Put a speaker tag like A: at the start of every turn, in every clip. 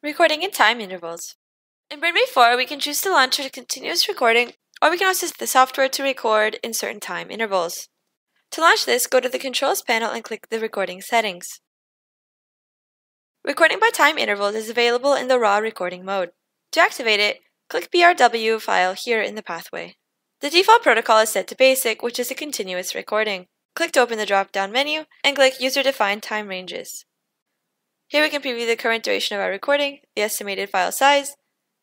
A: Recording in time intervals. In BrainWave 4, we can choose to launch a continuous recording, or we can also set the software to record in certain time intervals. To launch this, go to the Controls panel and click the Recording settings. Recording by time intervals is available in the raw recording mode. To activate it, click BRW file here in the pathway. The default protocol is set to BASIC, which is a continuous recording. Click to open the drop-down menu and click User-Defined Time Ranges. Here we can preview the current duration of our recording, the estimated file size,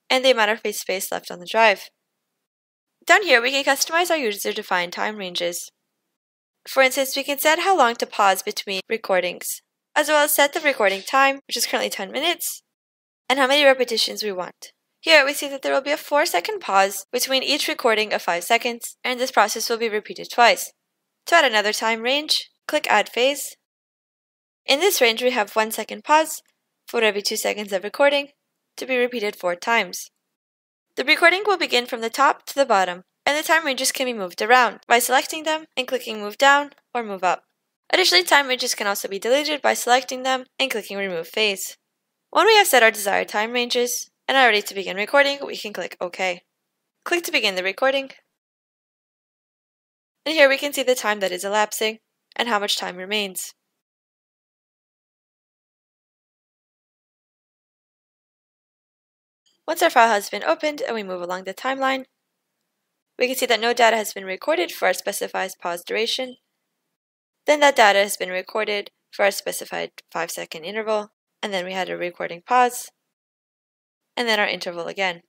A: and the amount of free space left on the drive. Down here, we can customize our user-defined time ranges. For instance, we can set how long to pause between recordings, as well as set the recording time, which is currently 10 minutes, and how many repetitions we want. Here, we see that there will be a 4 second pause between each recording of 5 seconds, and this process will be repeated twice. To add another time range, click Add Phase, in this range, we have 1 second pause for every 2 seconds of recording to be repeated 4 times. The recording will begin from the top to the bottom, and the time ranges can be moved around by selecting them and clicking Move Down or Move Up. Additionally, time ranges can also be deleted by selecting them and clicking Remove Phase. When we have set our desired time ranges and are ready to begin recording, we can click OK. Click to begin the recording. And here we can see the time that is elapsing and how much time remains. Once our file has been opened and we move along the timeline, we can see that no data has been recorded for our specified pause duration. Then that data has been recorded for our specified 5 second interval, and then we had a recording pause, and then our interval again.